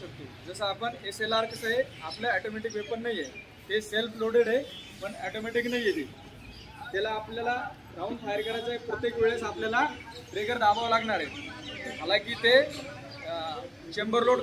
शकतो. जसं आपण एस एल आर कसं आहे आपलं ॲटोमॅटिक वेपन नाही आहे ते सेल्फ लोडेड आहे पण ॲटोमॅटिक नाही आहे ते. त्याला आपल्याला राऊंड फायर करायचं आहे प्रत्येक वेळेस आपल्याला ट्रेगर दाबावं लागणार आहे. हालाकी ते चेंबर लोड